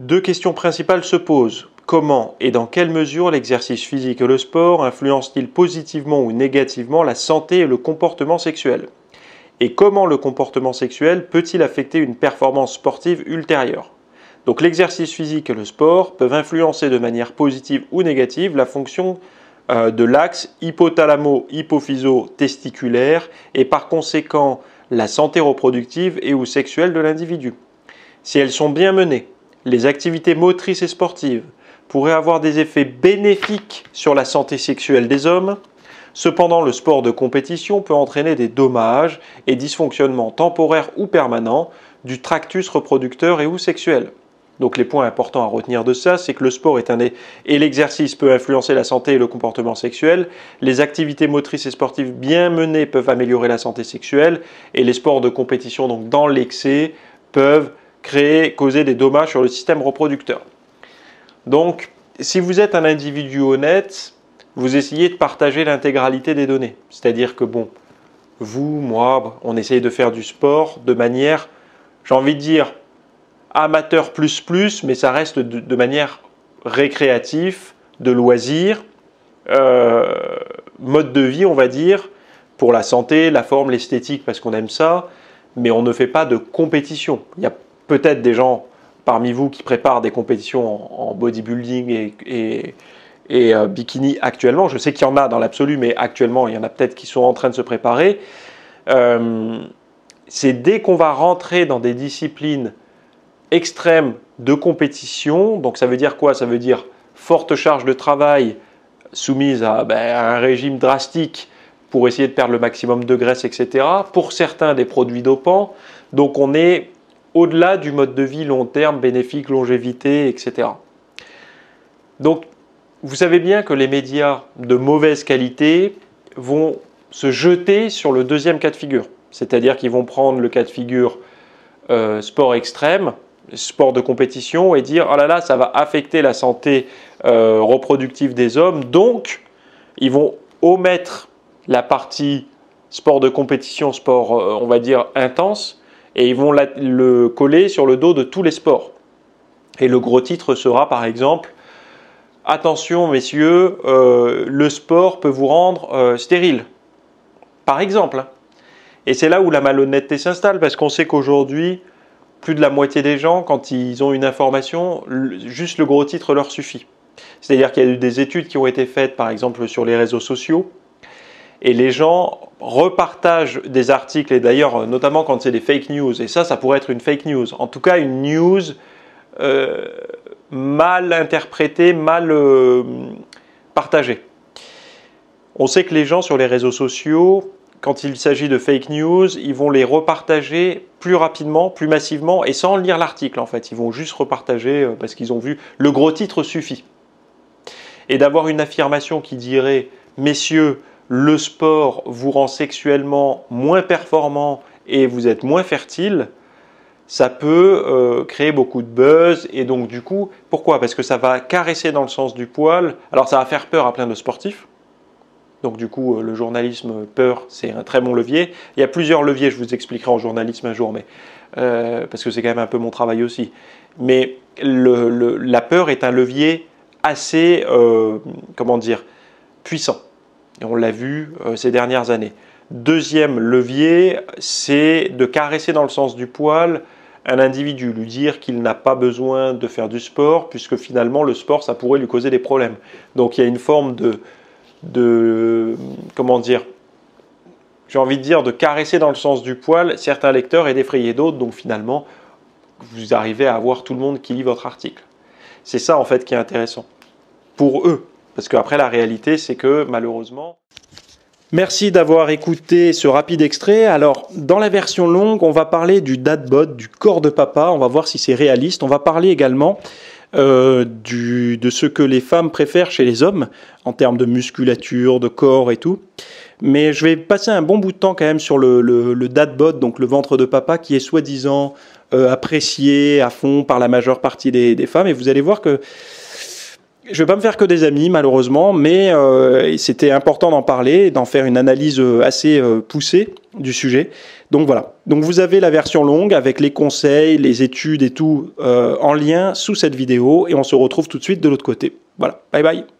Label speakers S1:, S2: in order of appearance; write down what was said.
S1: deux questions principales se posent. Comment et dans quelle mesure l'exercice physique et le sport influencent-ils positivement ou négativement la santé et le comportement sexuel? Et comment le comportement sexuel peut-il affecter une performance sportive ultérieure? Donc l'exercice physique et le sport peuvent influencer de manière positive ou négative la fonction euh, de l'axe hypothalamo-hypophyso-testiculaire et par conséquent la santé reproductive et ou sexuelle de l'individu. Si elles sont bien menées, les activités motrices et sportives pourraient avoir des effets bénéfiques sur la santé sexuelle des hommes. Cependant, le sport de compétition peut entraîner des dommages et dysfonctionnements temporaires ou permanents du tractus reproducteur et ou sexuel. Donc les points importants à retenir de ça, c'est que le sport est un et l'exercice peut influencer la santé et le comportement sexuel. Les activités motrices et sportives bien menées peuvent améliorer la santé sexuelle et les sports de compétition, donc dans l'excès, peuvent créer, causer des dommages sur le système reproducteur. Donc, si vous êtes un individu honnête, vous essayez de partager l'intégralité des données. C'est-à-dire que bon, vous, moi, on essaye de faire du sport de manière, j'ai envie de dire, amateur plus plus, mais ça reste de, manière récréative, de loisir, euh, mode de vie, on va dire, pour la santé, la forme, l'esthétique, parce qu'on aime ça, mais on ne fait pas de compétition. Il y a peut-être des gens parmi vous qui préparent des compétitions en, bodybuilding et, euh, bikini actuellement. Je sais qu'il y en a dans l'absolu, mais actuellement, il y en a peut-être qui sont en train de se préparer. Euh, c'est dès qu'on va rentrer dans des disciplines extrême de compétition. Donc ça veut dire quoi? Ça veut dire forte charge de travail soumise ben, à, un régime drastique pour essayer de perdre le maximum de graisse, etc. Pour certains, des produits dopants. Donc on est au-delà du mode de vie long terme, bénéfique, longévité, etc. Donc vous savez bien que les médias de mauvaise qualité vont se jeter sur le deuxième cas de figure. C'est-à-dire qu'ils vont prendre le cas de figure euh, sport extrême, sport de compétition et dire oh là là, ça va affecter la santé euh, reproductive des hommes. Donc, ils vont omettre la partie sport de compétition, sport, euh, on va dire, intense, et ils vont le coller sur le dos de tous les sports. Et le gros titre sera, par exemple, Attention, messieurs, euh, le sport peut vous rendre stérile. Par exemple. Hein. Et c'est là où la malhonnêteté s'installe, parce qu'on sait qu'aujourd'hui, plus de la moitié des gens, quand ils ont une information, juste le gros titre leur suffit. C'est-à-dire qu'il y a eu des études qui ont été faites, par exemple, sur les réseaux sociaux, et les gens repartagent des articles, et d'ailleurs, notamment quand c'est des fake news, et ça, ça pourrait être une fake news, en tout cas une news euh, mal interprétée, mal euh, partagée. On sait que les gens sur les réseaux sociaux quand il s'agit de fake news, ils vont les repartager plus rapidement, plus massivement et sans lire l'article en fait. Ils vont juste repartager euh, parce qu'ils ont vu le gros titre suffit. Et d'avoir une affirmation qui dirait Messieurs, le sport vous rend sexuellement moins performant et vous êtes moins fertile, ça peut euh, créer beaucoup de buzz et donc du coup, pourquoi? Parce que ça va caresser dans le sens du poil. Alors ça va faire peur à plein de sportifs donc du coup, euh, le journalisme peur, c'est un très bon levier. Il y a plusieurs leviers, je vous expliquerai en journalisme un jour, mais, euh, parce que c'est quand même un peu mon travail aussi. Mais la peur est un levier assez, comment dire, puissant. On l'a vu ces dernières années. Deuxième levier, c'est de caresser dans le sens du poil un individu, lui dire qu'il n'a pas besoin de faire du sport, puisque finalement le sport, ça pourrait lui causer des problèmes. Donc il y a une forme de, de, comment dire, j'ai envie de dire, de caresser dans le sens du poil certains lecteurs et d'effrayer d'autres. Donc finalement, vous arrivez à avoir tout le monde qui lit votre article. C'est ça en fait qui est intéressant. Pour eux. Parce qu'après la réalité, c'est que malheureusement... Merci d'avoir écouté ce rapide extrait. Alors, dans la version longue, on va parler du dadbot, du corps de papa. On va voir si c'est réaliste. On va parler également euh, de ce que les femmes préfèrent chez les hommes en termes de musculature, de corps et tout. Mais je vais passer un bon bout de temps quand même sur le, dadbot, donc le ventre de papa, qui est soi-disant euh, apprécié à fond par la majeure partie des, femmes. Et vous allez voir que je vais pas me faire que des amis malheureusement, mais euh, c'était important d'en parler, d'en faire une analyse euh, assez euh, poussée du sujet. Donc voilà. Donc vous avez la version longue avec les conseils, les études et tout en lien sous cette vidéo et on se retrouve tout de suite de l'autre côté. Voilà. Bye bye.